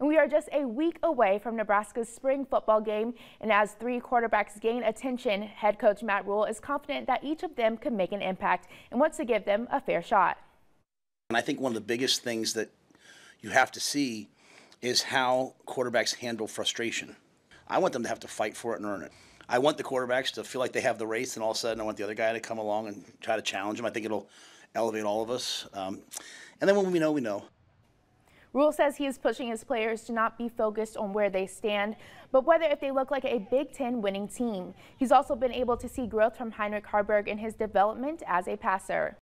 And we are just a week away from Nebraska's spring football game. And as three quarterbacks gain attention, head coach Matt Rhule is confident that each of them can make an impact and wants to give them a fair shot. And I think one of the biggest things that you have to see is how quarterbacks handle frustration. I want them to have to fight for it and earn it. I want the quarterbacks to feel like they have the race, and all of a sudden, I want the other guy to come along and try to challenge them. I think it'll elevate all of us. Um, and then when we know, we know. Rhule says he is pushing his players to not be focused on where they stand, but whether if they look like a Big Ten winning team. He's also been able to see growth from Heinrich Haarberg in his development as a passer.